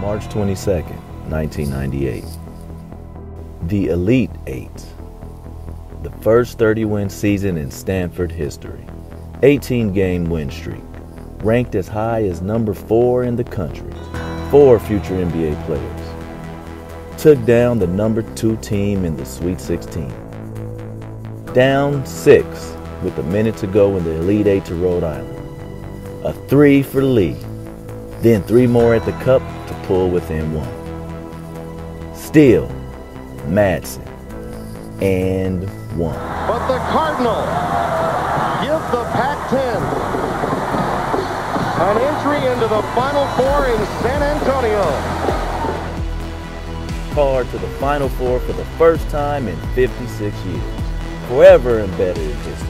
March 22nd, 1998. The Elite Eight. The first 30 win season in Stanford history. 18 game win streak. Ranked as high as number four in the country. Four future NBA players. Took down the number two team in the Sweet 16. Down six with a minute to go in the Elite Eight to Rhode Island. A three for Lee. Then three more at the cup pull within one. Still, Madsen, and one. But the Cardinal give the Pac-10 an entry into the Final Four in San Antonio. Card to the Final Four for the first time in 56 years. Forever embedded in history.